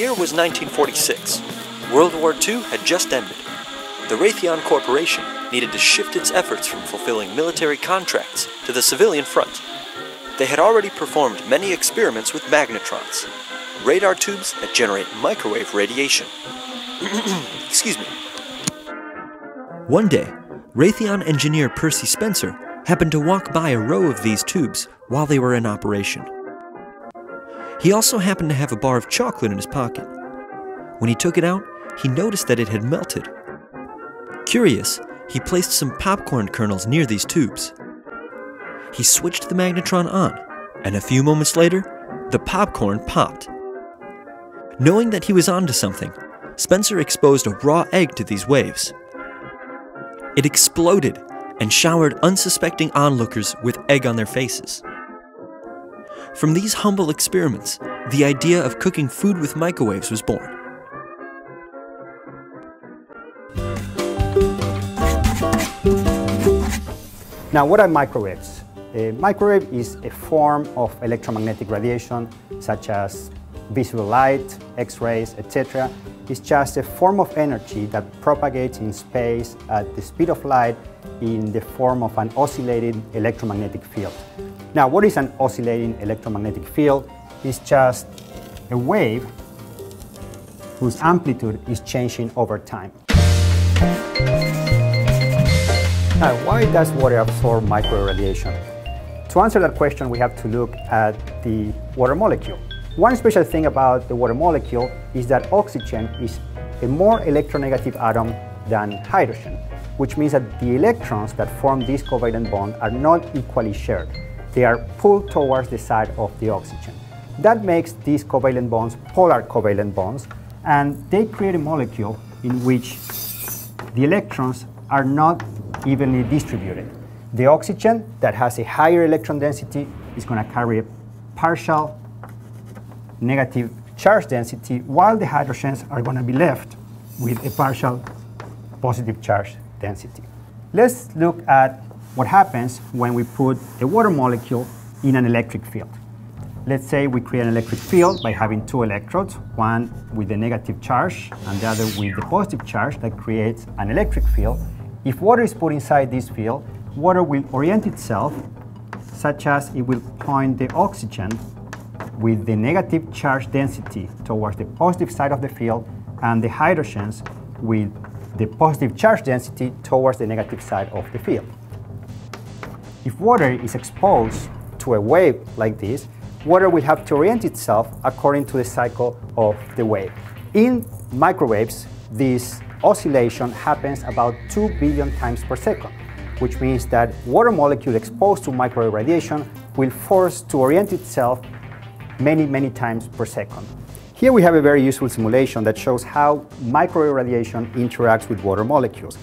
year was 1946. World War II had just ended. The Raytheon Corporation needed to shift its efforts from fulfilling military contracts to the civilian front. They had already performed many experiments with magnetrons, radar tubes that generate microwave radiation. Excuse me. One day, Raytheon engineer Percy Spencer happened to walk by a row of these tubes while they were in operation. He also happened to have a bar of chocolate in his pocket. When he took it out, he noticed that it had melted. Curious, he placed some popcorn kernels near these tubes. He switched the magnetron on, and a few moments later, the popcorn popped. Knowing that he was onto something, Spencer exposed a raw egg to these waves. It exploded and showered unsuspecting onlookers with egg on their faces. From these humble experiments, the idea of cooking food with microwaves was born. Now, what are microwaves? A microwave is a form of electromagnetic radiation, such as visible light, X-rays, etc. It's just a form of energy that propagates in space at the speed of light in the form of an oscillating electromagnetic field. Now, what is an oscillating electromagnetic field? It's just a wave whose amplitude is changing over time. Now, why does water absorb microwave radiation? To answer that question, we have to look at the water molecule. One special thing about the water molecule is that oxygen is a more electronegative atom than hydrogen, which means that the electrons that form this covalent bond are not equally shared. They are pulled towards the side of the oxygen. That makes these covalent bonds polar covalent bonds, and they create a molecule in which the electrons are not evenly distributed. The oxygen that has a higher electron density is going to carry a partial negative charge density, while the hydrogens are going to be left with a partial positive charge density. Let's look at what happens when we put a water molecule in an electric field. Let's say we create an electric field by having two electrodes, one with the negative charge and the other with the positive charge that creates an electric field. If water is put inside this field, water will orient itself such as it will point the oxygen with the negative charge density towards the positive side of the field and the hydrogens with the positive charge density towards the negative side of the field. If water is exposed to a wave like this, water will have to orient itself according to the cycle of the wave. In microwaves, this oscillation happens about 2 billion times per second, which means that water molecule exposed to microwave radiation will force to orient itself many, many times per second. Here we have a very useful simulation that shows how microwave radiation interacts with water molecules.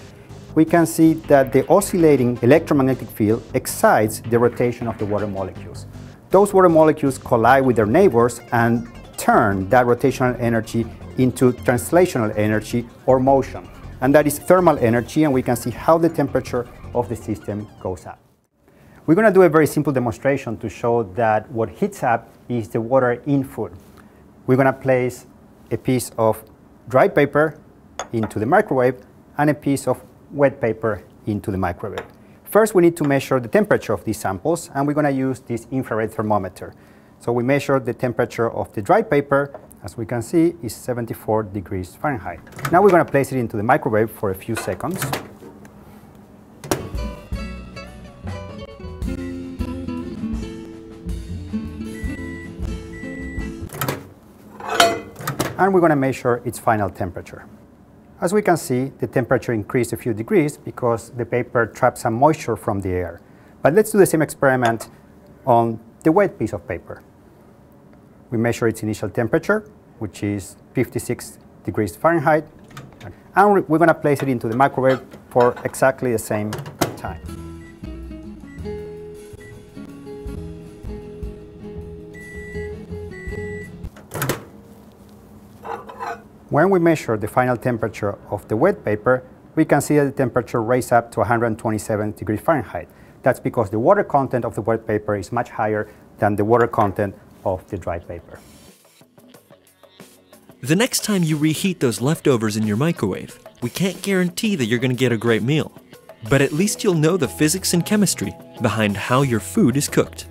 We can see that the oscillating electromagnetic field excites the rotation of the water molecules. Those water molecules collide with their neighbors and turn that rotational energy into translational energy or motion. And that is thermal energy, and we can see how the temperature of the system goes up. We're going to do a very simple demonstration to show that what heats up is the water in food. We're going to place a piece of dry paper into the microwave and a piece of wet paper into the microwave. First, we need to measure the temperature of these samples, and we're going to use this infrared thermometer. So we measure the temperature of the dry paper, as we can see, is 74 degrees Fahrenheit. Now we're going to place it into the microwave for a few seconds. and we're going to measure its final temperature. As we can see, the temperature increased a few degrees because the paper trapped some moisture from the air. But let's do the same experiment on the wet piece of paper. We measure its initial temperature, which is 56 degrees Fahrenheit, and we're going to place it into the microwave for exactly the same time. When we measure the final temperature of the wet paper, we can see that the temperature raised up to 127 degrees Fahrenheit. That's because the water content of the wet paper is much higher than the water content of the dry paper. The next time you reheat those leftovers in your microwave, we can't guarantee that you're going to get a great meal. But at least you'll know the physics and chemistry behind how your food is cooked.